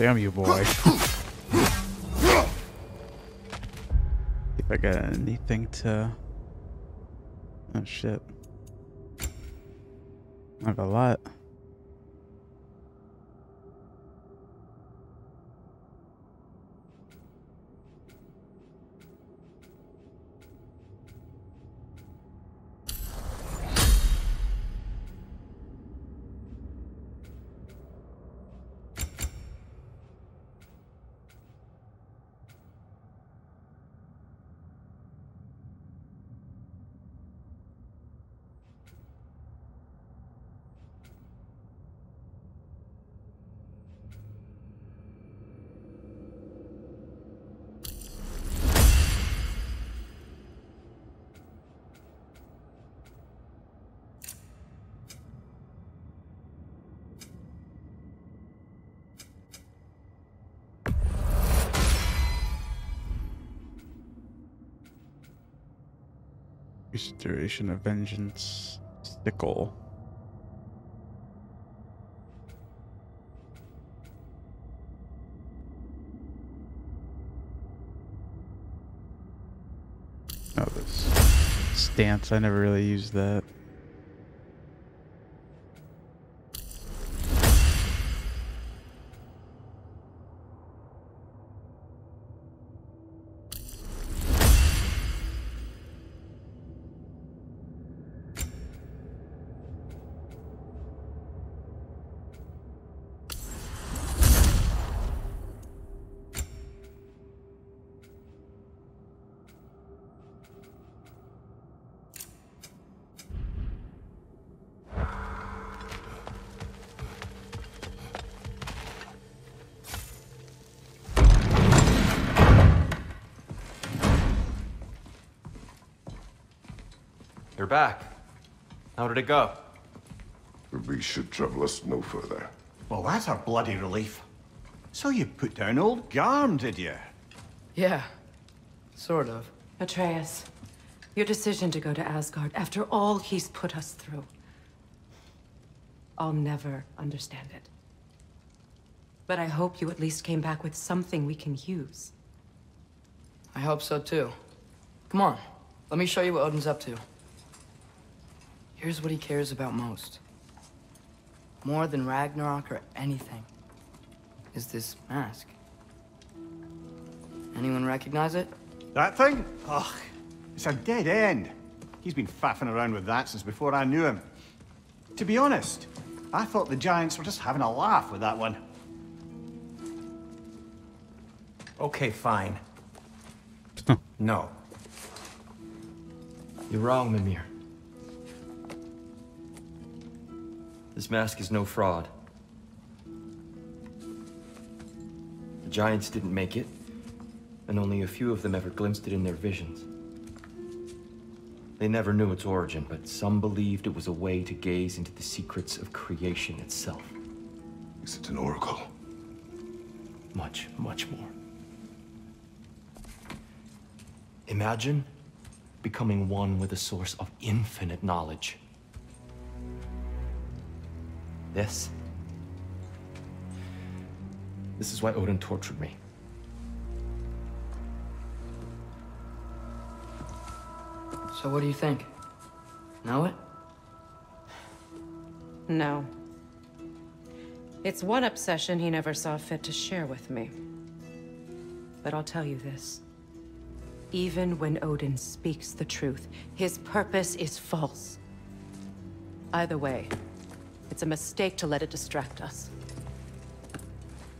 Damn you, boy. if I got anything to... Oh, shit. Have a lot. Restoration of Vengeance Stickle. Oh, this stance. I never really used that. You're back. How did it go? The beast should trouble us no further. Well, that's a bloody relief. So you put down old Garm, did you? Yeah. Sort of. Atreus, your decision to go to Asgard after all he's put us through. I'll never understand it. But I hope you at least came back with something we can use. I hope so too. Come on, let me show you what Odin's up to. Here's what he cares about most. More than Ragnarok or anything. Is this mask. Anyone recognize it? That thing? Ugh, it's a dead end. He's been faffing around with that since before I knew him. To be honest, I thought the Giants were just having a laugh with that one. Okay, fine. no. You're wrong, Mimir. This mask is no fraud. The Giants didn't make it, and only a few of them ever glimpsed it in their visions. They never knew its origin, but some believed it was a way to gaze into the secrets of creation itself. Is it an oracle? Much, much more. Imagine becoming one with a source of infinite knowledge. This. This is why Odin tortured me. So what do you think? Know it? No. It's one obsession he never saw fit to share with me. But I'll tell you this. Even when Odin speaks the truth, his purpose is false. Either way, it's a mistake to let it distract us.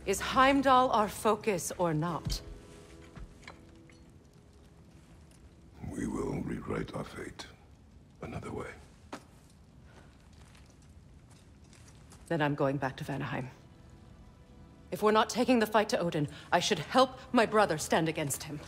Is Heimdall our focus or not? We will rewrite our fate another way. Then I'm going back to Vanaheim. If we're not taking the fight to Odin, I should help my brother stand against him.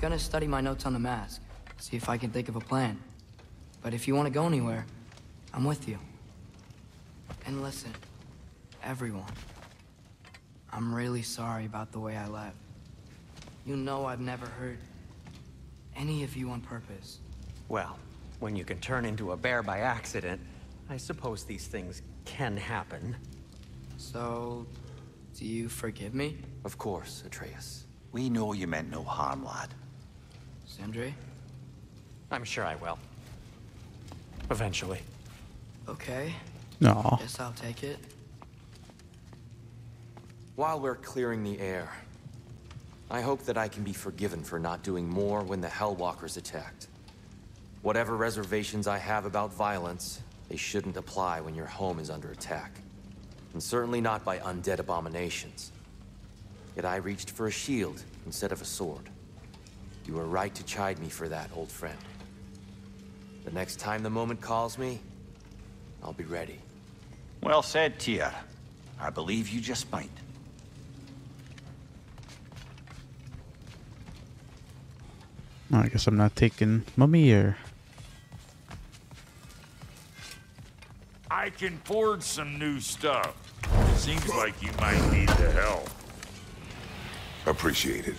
Gonna study my notes on the mask. See if I can think of a plan. But if you want to go anywhere, I'm with you. And listen, everyone. I'm really sorry about the way I left. You know I've never hurt any of you on purpose. Well, when you can turn into a bear by accident, I suppose these things can happen. So, do you forgive me? Of course, Atreus. We know you meant no harm, lad. Sindri? I'm sure I will. Eventually. Okay, No. guess I'll take it. While we're clearing the air, I hope that I can be forgiven for not doing more when the Hellwalkers attacked. Whatever reservations I have about violence, they shouldn't apply when your home is under attack. And certainly not by undead abominations. Yet I reached for a shield instead of a sword. You were right to chide me for that, old friend. The next time the moment calls me, I'll be ready. Well said, Tyr. I believe you just might. I guess I'm not taking mummy or I can forge some new stuff. It seems like you might need the help. Appreciate it.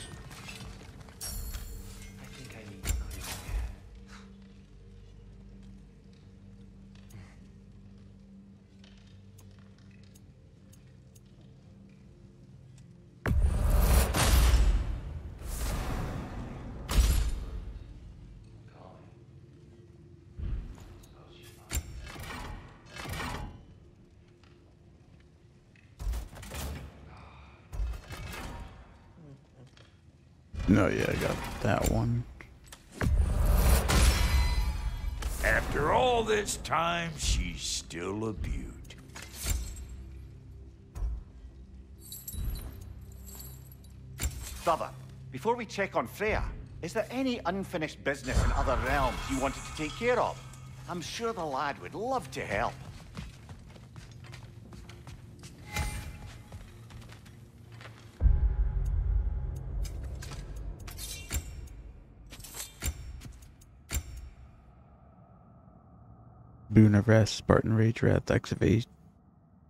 Got that one. After all this time, she's still a beaut. Brother, before we check on Freya, is there any unfinished business in other realms you wanted to take care of? I'm sure the lad would love to help. Boon of Rest, Spartan Rage, Wrath, Activation,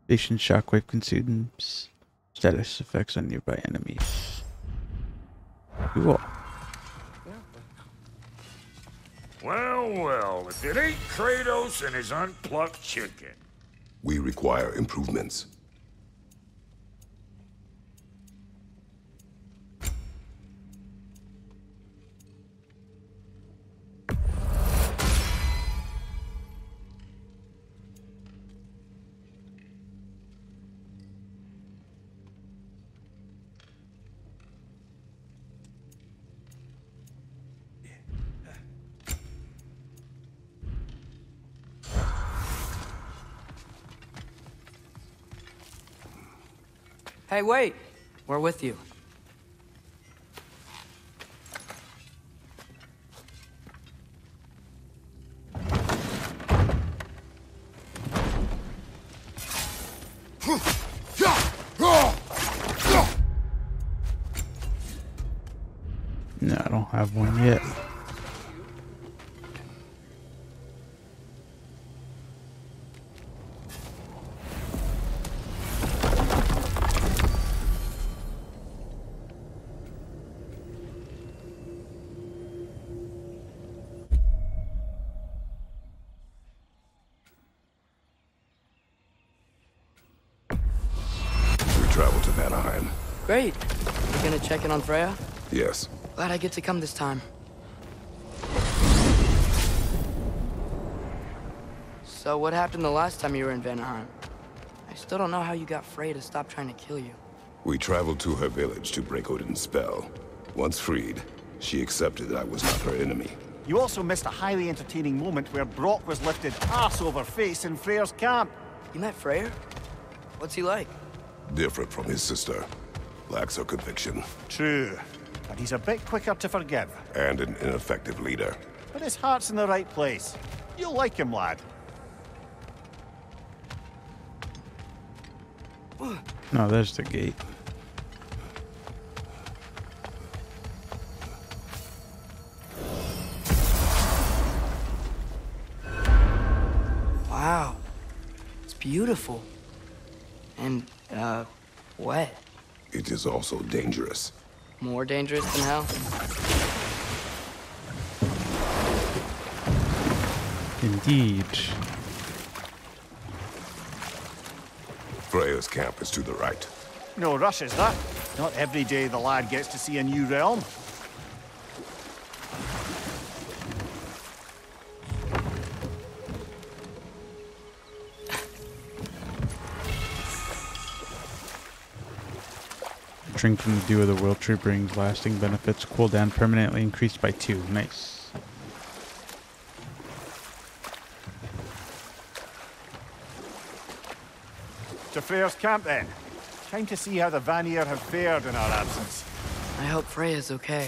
Shockwave consumes status effects on nearby enemies. Cool. Well, well, if it ain't Kratos and his unplucked chicken. We require improvements. Hey, wait! We're with you. Great. You gonna check in on Freya? Yes. Glad I get to come this time. So what happened the last time you were in Vanaheim? I still don't know how you got Freya to stop trying to kill you. We traveled to her village to break Odin's spell. Once freed, she accepted that I was not her enemy. You also missed a highly entertaining moment where Brock was lifted ass over face in Freyr's camp. You met Freyr? What's he like? Different from his sister. Lacks her conviction. True. But he's a bit quicker to forgive. And an ineffective leader. But his heart's in the right place. You'll like him, lad. No, there's the gate. Wow. It's beautiful. And, uh, wet. It is also dangerous. More dangerous than hell? Indeed. Freya's camp is to the right. No rush, is that? Not every day the lad gets to see a new realm. Drink from the dew of the world tree brings lasting benefits. Cooldown permanently increased by two. Nice. To Freyr's camp then. Time to see how the Vanir have fared in our absence. I hope Freya's okay.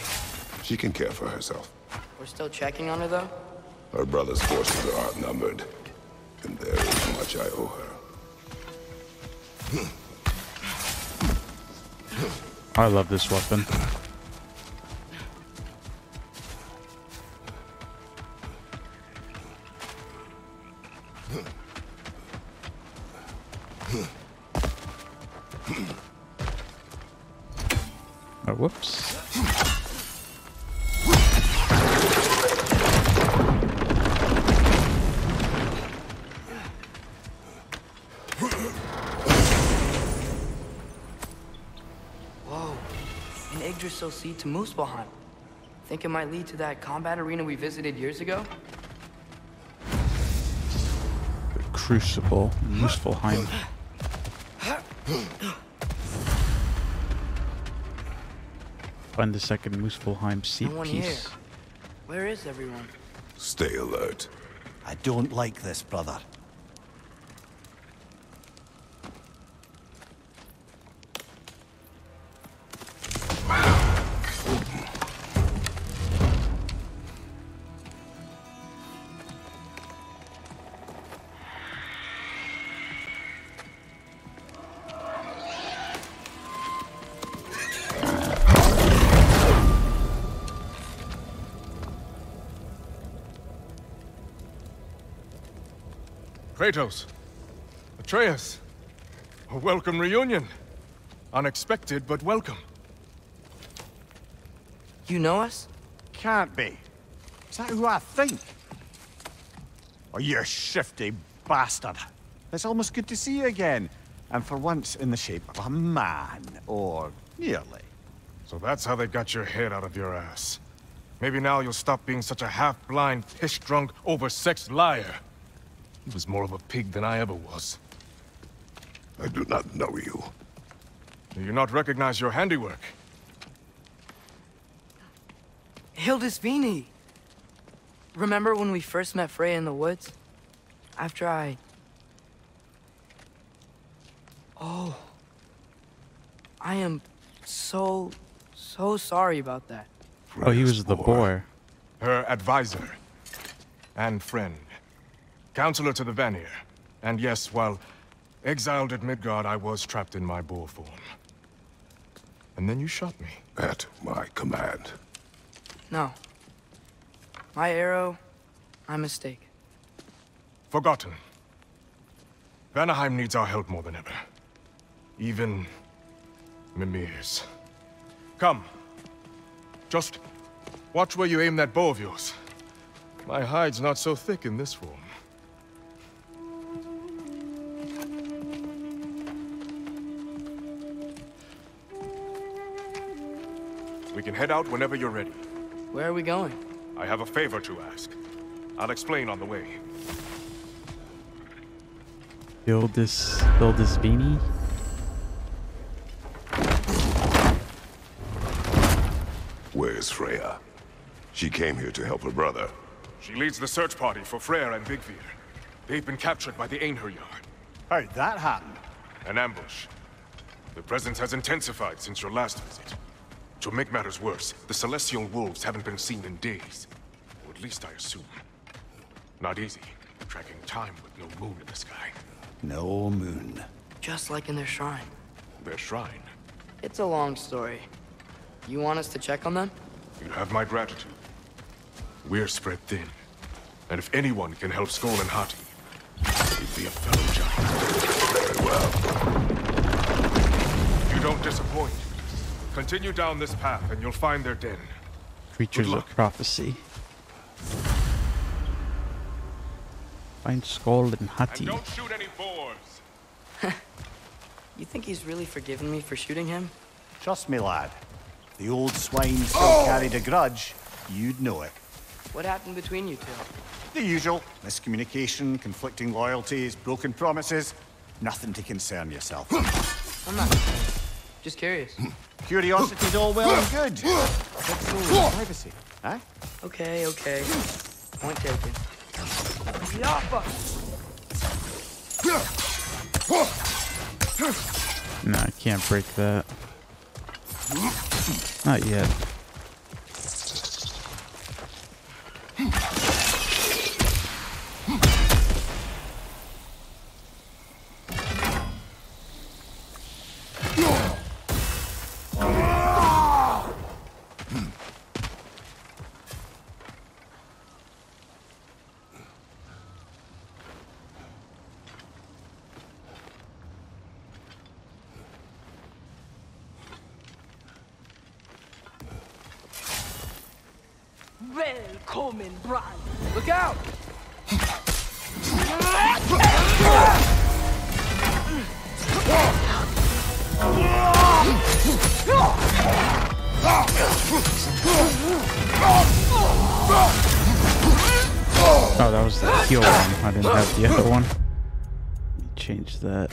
She can care for herself. We're still checking on her, though? Her brother's forces are outnumbered, and there is much I owe her. I love this weapon. Yggdrasil seed to Muspelheim. Think it might lead to that combat arena we visited years ago? Crucible. Muspelheim. Find the second Muspelheim seat No one here. Where is everyone? Stay alert. I don't like this, brother. Kratos. Atreus. A welcome reunion. Unexpected, but welcome. You know us? Can't be. Is that who I think? Oh, you shifty bastard. It's almost good to see you again. And for once in the shape of a man, or nearly. So that's how they got your head out of your ass. Maybe now you'll stop being such a half-blind, piss-drunk, oversexed liar. He was more of a pig than I ever was. I do not know you. Do you not recognize your handiwork? Hildisvini! Remember when we first met Freya in the woods? After I... Oh. I am so, so sorry about that. Oh, he was the boar. Her advisor. And friend. Counselor to the Vanir. And yes, while exiled at Midgard, I was trapped in my boar form. And then you shot me. At my command. No. My arrow, my mistake. Forgotten. Vanaheim needs our help more than ever. Even... Mimir's. Come. Just watch where you aim that bow of yours. My hide's not so thick in this form. We can head out whenever you're ready. Where are we going? I have a favor to ask. I'll explain on the way. Build this... build this beanie? Where's Freya? She came here to help her brother. She leads the search party for Freyr and Byggvir. They've been captured by the Einherjar. How'd that happen? An ambush. The presence has intensified since your last visit. To make matters worse, the Celestial Wolves haven't been seen in days. Or at least I assume. Not easy, tracking time with no moon in the sky. No moon. Just like in their shrine. Their shrine. It's a long story. You want us to check on them? You have my gratitude. We're spread thin. And if anyone can help Skoll and Hati, it be a fellow giant. Very well. You don't disappoint. Continue down this path and you'll find their den. Creatures of prophecy. Find Skoll and And Hati. don't shoot any boars. You think he's really forgiven me for shooting him? Trust me, lad. If the old swine still oh! carried a grudge, you'd know it. What happened between you two? The usual. Miscommunication, conflicting loyalties, broken promises. Nothing to concern yourself. I'm not. Just curious. Curiosity's all well and good. But so is privacy, eh? Okay, okay. Point taken. No, I can't break that. Not yet. Välkommen, Brand! Look out! Oh, that was the heal one. I didn't have the other one. Let me Change that.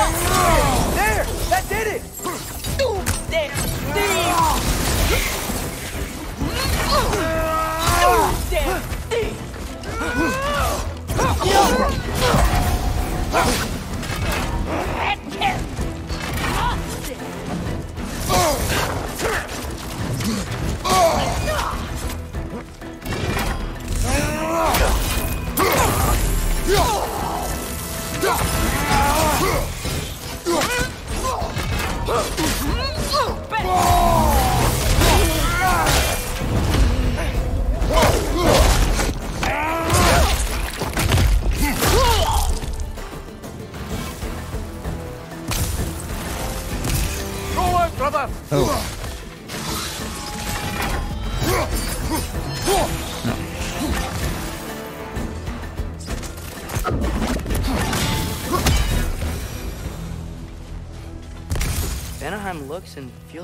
There! That did it!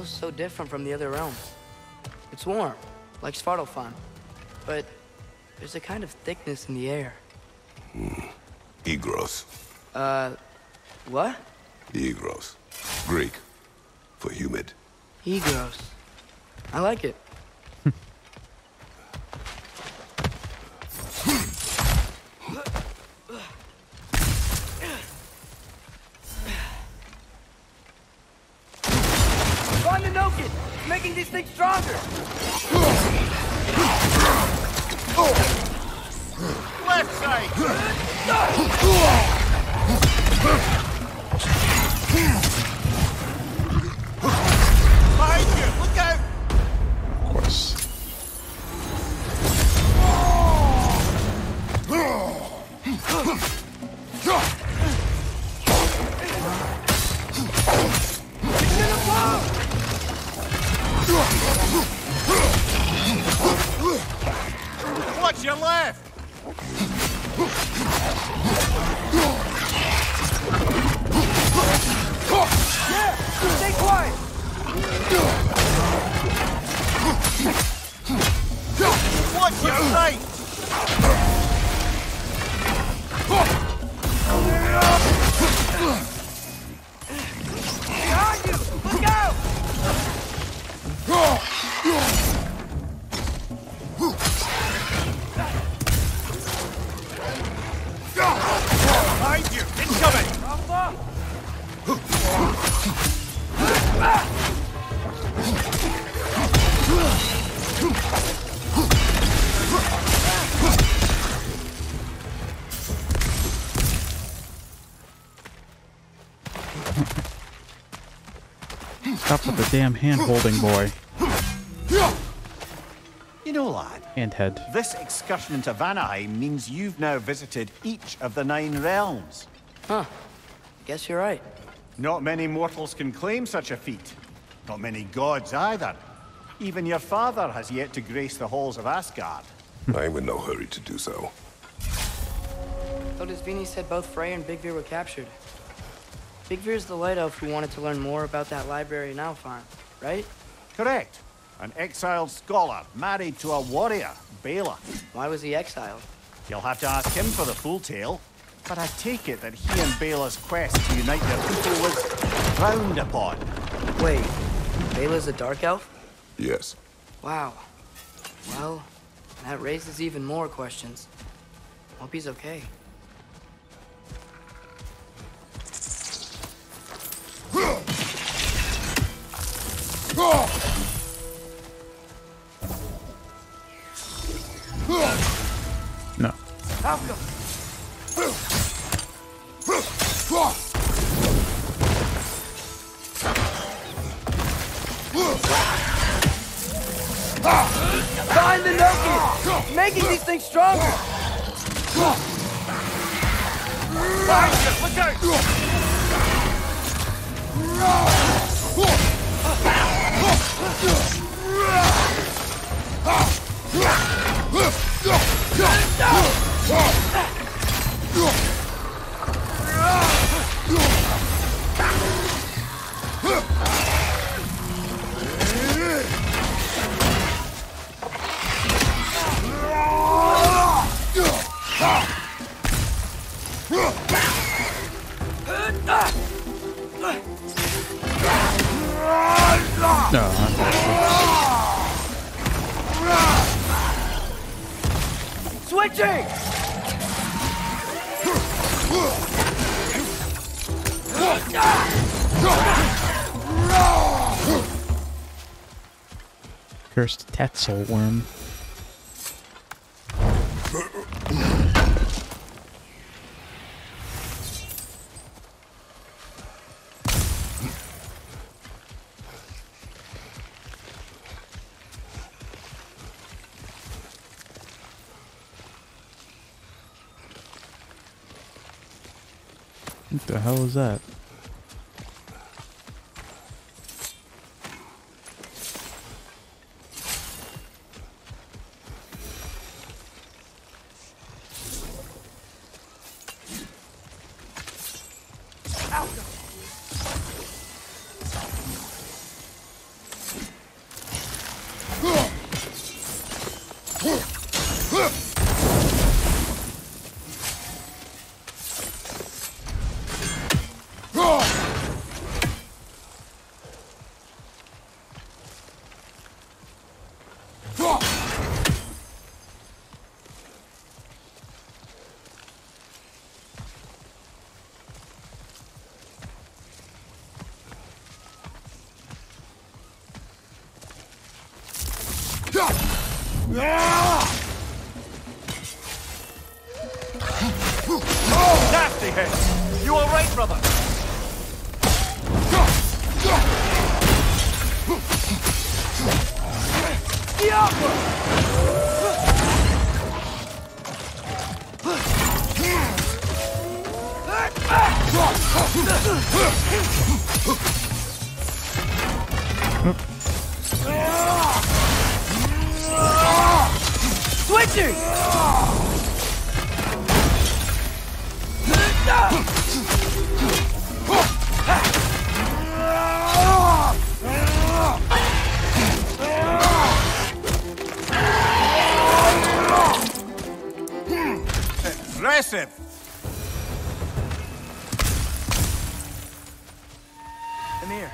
So different from the other realms. It's warm, like Svartalfheim, but there's a kind of thickness in the air. Hygros. Uh, what? Hygros. Greek. For humid. Hygros. I like it. Watch your left! Watch your sight! Ugh! Stop with the damn hand holding, boy. You know, lad, And head. this excursion into Vanaheim means you've now visited each of the nine realms. Huh. Guess you're right. Not many mortals can claim such a feat. Not many gods either. Even your father has yet to grace the halls of Asgard. I'm in no hurry to do so. Though Vini said both Frey and Byggvir were captured. Byggvir's the light elf who wanted to learn more about that library in Alfheim, right? Correct. An exiled scholar married to a warrior, Beyla. Why was he exiled? You'll have to ask him for the full tale. But I take it that he and Beyla's quest to unite their people was frowned upon. Wait, Beyla's a dark elf? Yes. Wow. Well, that raises even more questions. Hope he's okay. No. Falco! Find stronger! Look out! Cursed Tatzelwurm. What the hell is that? Nasty hit! You alright, brother? Switching! Impressive! Mimir,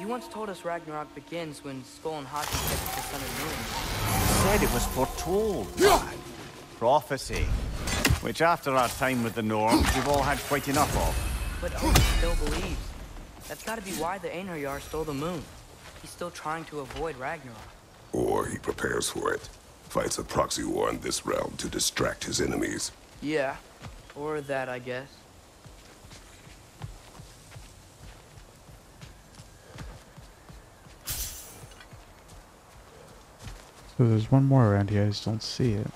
you once told us Ragnarok begins when Skoll and Hati catches the sun and moon. Said it was foretold. lad. Prophecy. Which after our time with the Norns, we've all had quite enough of. But oh, Odin still believes. That's gotta be why the Einherjar stole the moon. He's still trying to avoid Ragnarok. Or he prepares for it. Fights a proxy war in this realm to distract his enemies. Yeah. Or that, I guess. There's one more around here, I just don't see it.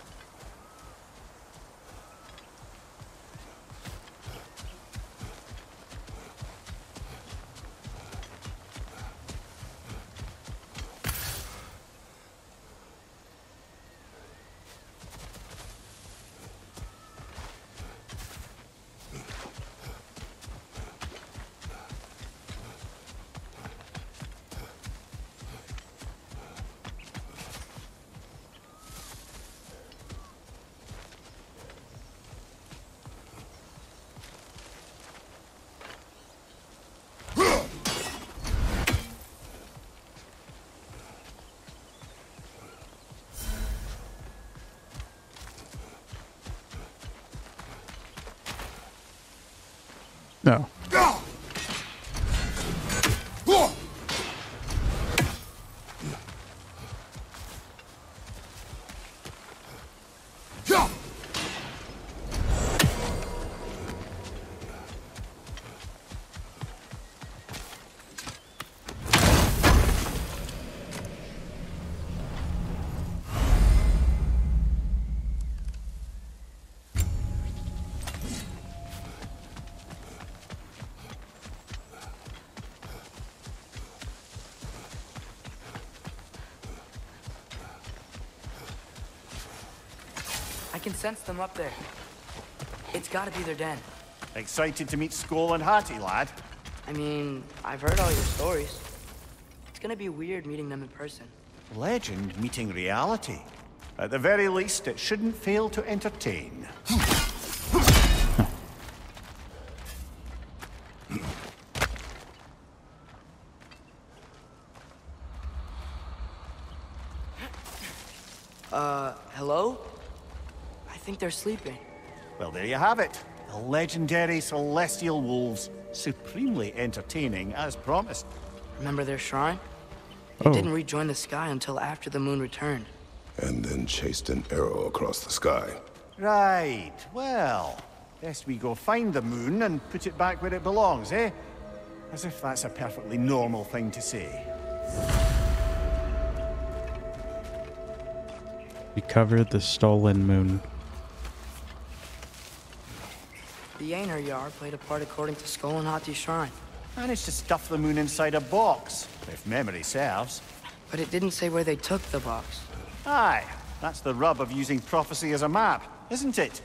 Can sense them up there. It's gotta be their den. Excited to meet Skoll and Hati, lad? I mean, I've heard all your stories. It's gonna be weird meeting them in person. Legend meeting reality. At the very least, it shouldn't fail to entertain. Uh, hello? I think they're sleeping. Well, there you have it. The legendary Celestial Wolves. Supremely entertaining, as promised. Remember their shrine? They Oh. didn't rejoin the sky until after the moon returned. And then chased an arrow across the sky. Right, well, best we go find the moon and put it back where it belongs, eh? As if that's a perfectly normal thing to say. Recovered the stolen moon. The Einherjar played a part according to Skoll and Hati's shrine. Managed to stuff the moon inside a box, if memory serves. But it didn't say where they took the box. Aye, that's the rub of using prophecy as a map, isn't it?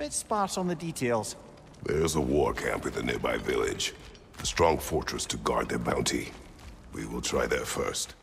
Bit sparse on the details. There's a war camp in the nearby village. A strong fortress to guard their bounty. We will try there first.